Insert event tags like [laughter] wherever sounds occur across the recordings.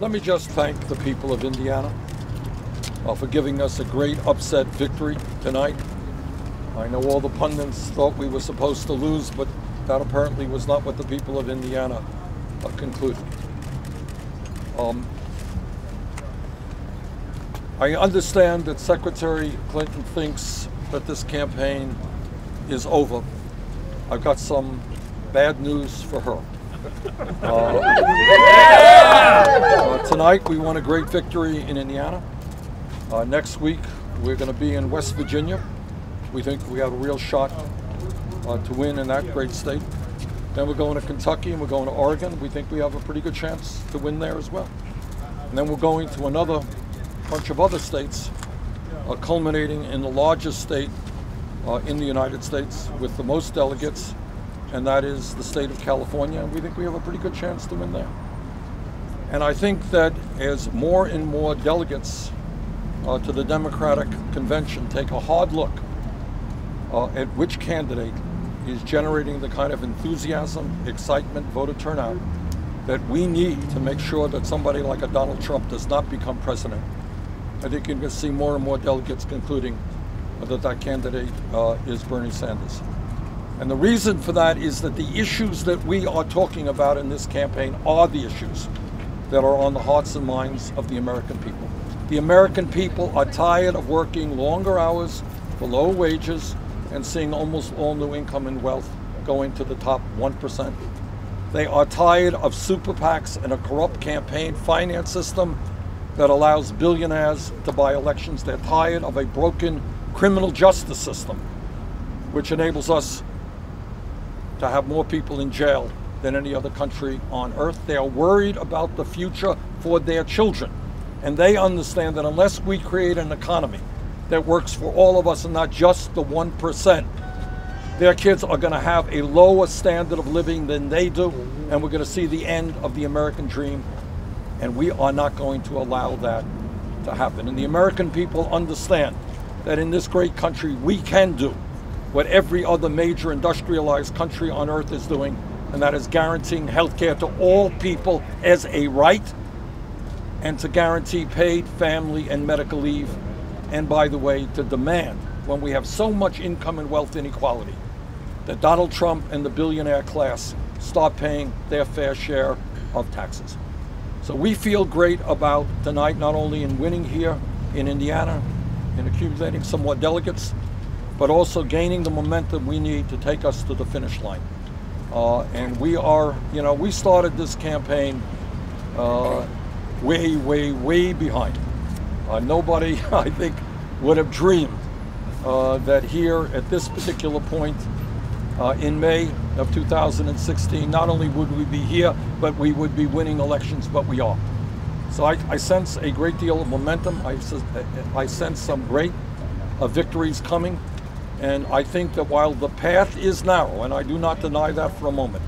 let me just thank the people of Indiana uh, for giving us a great upset victory tonight. I know all the pundits thought we were supposed to lose, but that apparently was not what the people of Indiana uh, concluded. Um, I understand that Secretary Clinton thinks that this campaign is over. I've got some bad news for her. Uh, uh, tonight we won a great victory in Indiana. Uh, next week we're going to be in West Virginia. We think we have a real shot uh, to win in that great state. Then we're going to Kentucky and we're going to Oregon. We think we have a pretty good chance to win there as well. And then we're going to another bunch of other states, uh, culminating in the largest state uh, in the United States with the most delegates, and that is the state of California. And we think we have a pretty good chance to win there. And I think that as more and more delegates uh, to the Democratic Convention take a hard look uh, at which candidate is generating the kind of enthusiasm, excitement, voter turnout that we need to make sure that somebody like a Donald Trump does not become president. I think you're going to see more and more delegates concluding that that candidate uh, is Bernie Sanders. And the reason for that is that the issues that we are talking about in this campaign are the issues that are on the hearts and minds of the American people. The American people are tired of working longer hours for low wages and seeing almost all new income and wealth going to the top 1%. They are tired of super PACs and a corrupt campaign finance system that allows billionaires to buy elections. They're tired of a broken criminal justice system, which enables us to have more people in jail than any other country on earth. They are worried about the future for their children. And they understand that unless we create an economy that works for all of us and not just the 1%, their kids are going to have a lower standard of living than they do, and we're going to see the end of the American dream and we are not going to allow that to happen. And the American people understand that in this great country, we can do what every other major industrialized country on earth is doing, and that is guaranteeing health care to all people as a right and to guarantee paid family and medical leave. And by the way, to demand when we have so much income and wealth inequality that Donald Trump and the billionaire class start paying their fair share of taxes. So we feel great about tonight, not only in winning here in Indiana and accumulating some more delegates, but also gaining the momentum we need to take us to the finish line. Uh, and we are, you know, we started this campaign uh, way, way, way behind. Uh, nobody, [laughs] I think, would have dreamed uh, that here at this particular point uh, in May of 2016, not only would we be here, but we would be winning elections, but we are. So I, I sense a great deal of momentum. I, I sense some great uh, victories coming. And I think that while the path is narrow, and I do not deny that for a moment,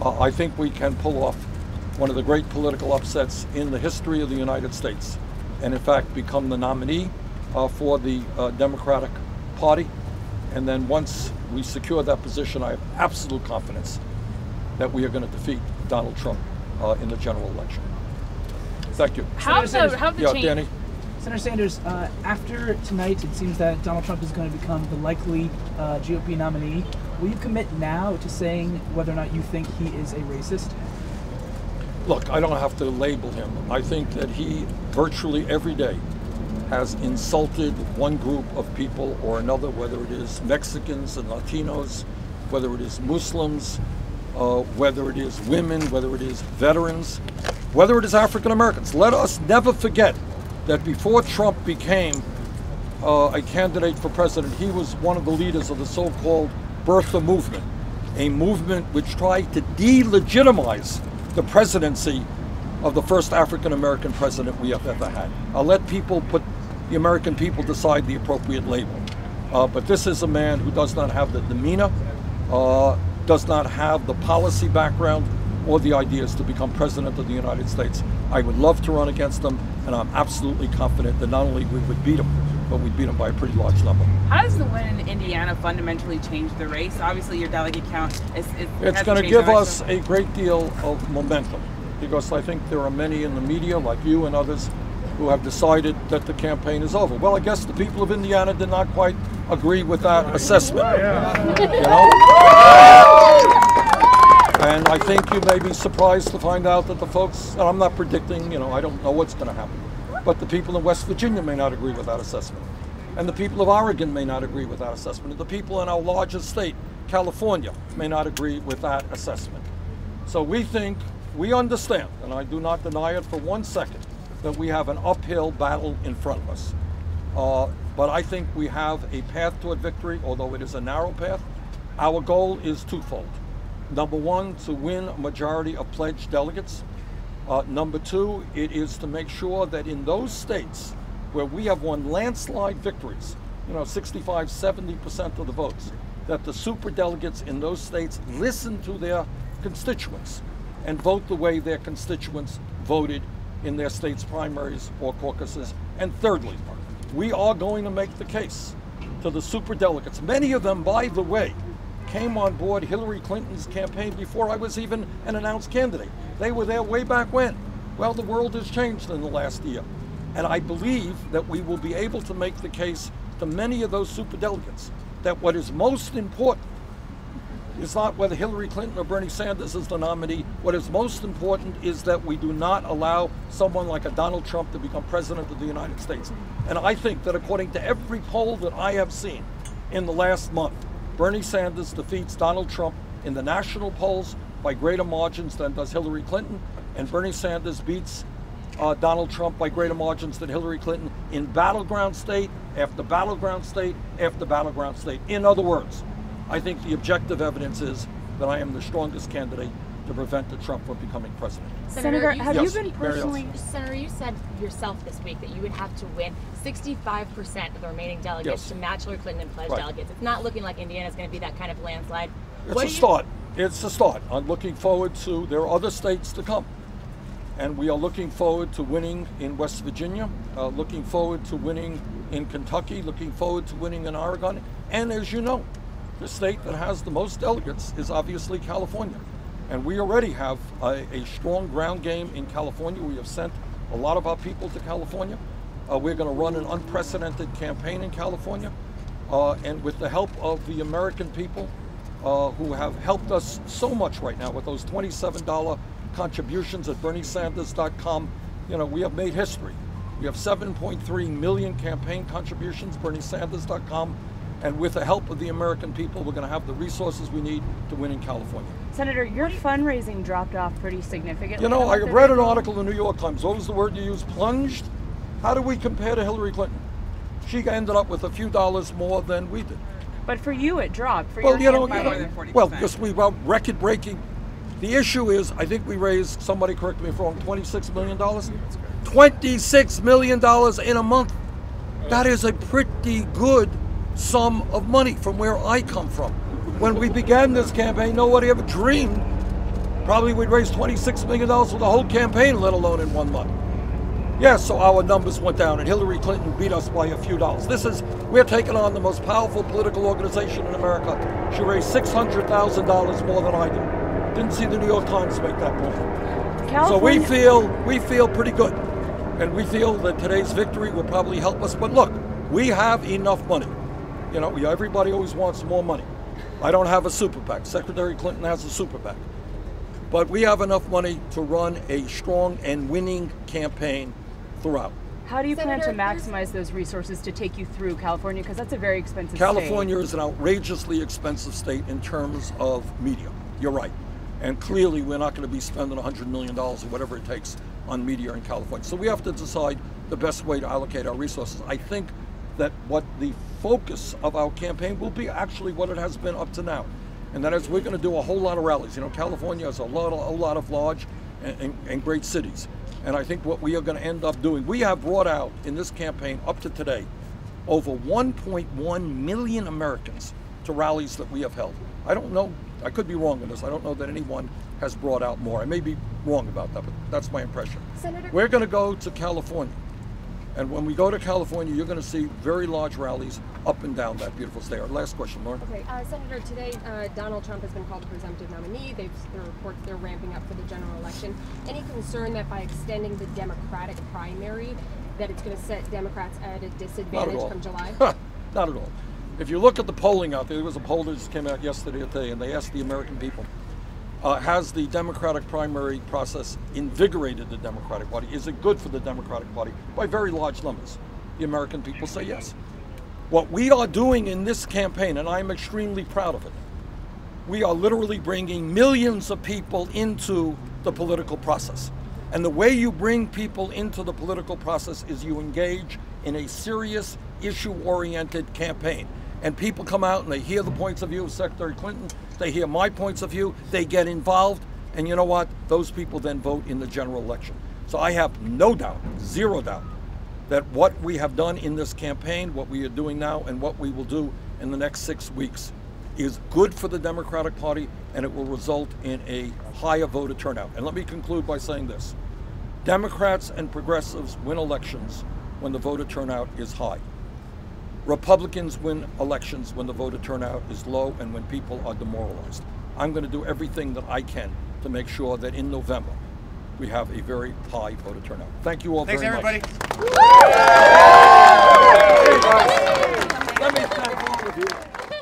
uh, I think we can pull off one of the great political upsets in the history of the United States, and in fact become the nominee uh, for the uh, Democratic Party. And then once we secure that position, I have absolute confidence that we are going to defeat Donald Trump uh, in the general election. Thank you. How have the, how the yeah, change? Danny. Senator Sanders, uh, after tonight, it seems that Donald Trump is going to become the likely uh, GOP nominee. Will you commit now to saying whether or not you think he is a racist? Look, I don't have to label him. I think that he virtually every day has insulted one group of people or another, whether it is Mexicans and Latinos, whether it is Muslims, uh, whether it is women, whether it is veterans, whether it is African Americans. Let us never forget that before Trump became uh, a candidate for president, he was one of the leaders of the so called birther movement, a movement which tried to delegitimize the presidency of the first African American president we have ever had. I'll let people put the American people decide the appropriate label. Uh, but this is a man who does not have the demeanor, uh, does not have the policy background or the ideas to become president of the United States. I would love to run against them, and I'm absolutely confident that not only we would beat them, but we'd beat them by a pretty large number. How does the win in Indiana fundamentally change the race? Obviously, your delegate count is. is it's going to give us a great deal of momentum. because I think there are many in the media, like you and others, who have decided that the campaign is over. Well, I guess the people of Indiana did not quite agree with that assessment. You know? [laughs] And I think you may be surprised to find out that the folks, and I'm not predicting, you know, I don't know what's going to happen, but the people in West Virginia may not agree with that assessment. And the people of Oregon may not agree with that assessment. And the people in our largest state, California, may not agree with that assessment. So we think, we understand, and I do not deny it for one second, that we have an uphill battle in front of us. Uh, but I think we have a path toward victory, although it is a narrow path. Our goal is twofold. Number one, to win a majority of pledged delegates. Uh, number two, it is to make sure that in those states where we have won landslide victories, you know, 65, 70% of the votes, that the super delegates in those states listen to their constituents and vote the way their constituents voted in their state's primaries or caucuses. And thirdly, we are going to make the case to the super delegates. Many of them, by the way, came on board Hillary Clinton's campaign before I was even an announced candidate. They were there way back when. Well, the world has changed in the last year. And I believe that we will be able to make the case to many of those superdelegates that what is most important is not whether Hillary Clinton or Bernie Sanders is the nominee. What is most important is that we do not allow someone like a Donald Trump to become president of the United States. And I think that according to every poll that I have seen in the last month, Bernie Sanders defeats Donald Trump in the national polls by greater margins than does Hillary Clinton, and Bernie Sanders beats uh, Donald Trump by greater margins than Hillary Clinton in battleground state after battleground state after battleground state. In other words, I think the objective evidence is that I am the strongest candidate to prevent the Trump from becoming president. Senator, have Yes, you been personally? Senator, you said yourself this week that you would have to win 65% of the remaining delegates Yes. to match Hillary Clinton and pledged Right. delegates. It's not looking like Indiana is going to be that kind of landslide. It's What a do you- start. It's a start. I'm looking forward to, there are other states to come. And we are looking forward to winning in West Virginia, uh, looking forward to winning in Kentucky, looking forward to winning in Oregon. And as you know, the state that has the most delegates is obviously California. And we already have a, a strong ground game in California. We have sent a lot of our people to California. Uh, we're going to run an unprecedented campaign in California. Uh, and with the help of the American people uh, who have helped us so much right now with those $27 contributions at BernieSanders.com, you know, we have made history. We have 7.3 million campaign contributions, BernieSanders.com, and with the help of the American people, we're going to have the resources we need to win in California. Senator, your fundraising dropped off pretty significantly. You know, I read an article in the New York Times. What was the word you used? Plunged? How do we compare to Hillary Clinton? She ended up with a few dollars more than we did. But for you, it dropped. For Well, your you know, you know well, because we were record breaking. The issue is, I think we raised, somebody correct me if I'm wrong, $26 million? $26 million in a month. That is a pretty good sum of money from where I come from. When we began this campaign, nobody ever dreamed probably we'd raise $26 million for the whole campaign, let alone in one month. Yes, so our numbers went down, and Hillary Clinton beat us by a few dollars. This is, we're taking on the most powerful political organization in America. She raised $600,000 more than I did. Didn't see the New York Times make that point. So we feel, we feel pretty good. And we feel that today's victory will probably help us. But look, we have enough money. You know, everybody always wants more money. I don't have a super PAC. Secretary Clinton has a super PAC. But we have enough money to run a strong and winning campaign throughout. how do you plan to maximize those resources to take you through California? Because that's a very expensive California is an outrageously expensive state in terms of media. You're right. And clearly, we're not going to be spending $100 million or whatever it takes on media in California. So we have to decide the best way to allocate our resources. I think that what the focus of our campaign will be actually what it has been up to now. And that is we're going to do a whole lot of rallies. You know, California has a lot, a lot of large and, and, and great cities. And I think what we are going to end up doing, we have brought out in this campaign up to today over 1.1 million Americans to rallies that we have held. I don't know, I could be wrong on this. I don't know that anyone has brought out more. I may be wrong about that, but that's my impression. Senator- We're going to go to California And when we go to California, you're going to see very large rallies up and down that beautiful state. Our last question, Lauren. Okay, uh, Senator, today uh, Donald Trump has been called a presumptive nominee. They've there are reports they're ramping up for the general election. Any concern that by extending the Democratic primary, that it's going to set Democrats at a at disadvantage all. come July? [laughs] Not at all. If you look at the polling out there, there was a poll that just came out yesterday or today, and they asked the American people, uh, has the Democratic primary process invigorated the Democratic Party? Is it good for the Democratic Party? By very large numbers. The American people say yes. What we are doing in this campaign, and I'm extremely proud of it, we are literally bringing millions of people into the political process. And the way you bring people into the political process is you engage in a serious, issue oriented campaign. And people come out and they hear the points of view of Secretary Clinton, they hear my points of view, they get involved, and you know what? Those people then vote in the general election. So I have no doubt, zero doubt, that what we have done in this campaign, what we are doing now, and what we will do in the next six weeks is good for the Democratic Party and it will result in a higher voter turnout. And let me conclude by saying this Democrats and progressives win elections when the voter turnout is high. Republicans win elections when the voter turnout is low and when people are demoralized. I'm going to do everything that I can to make sure that in November we have a very high voter turnout. Thank you all Thanks very everybody. much. Thanks, everybody. Let me thank all of you.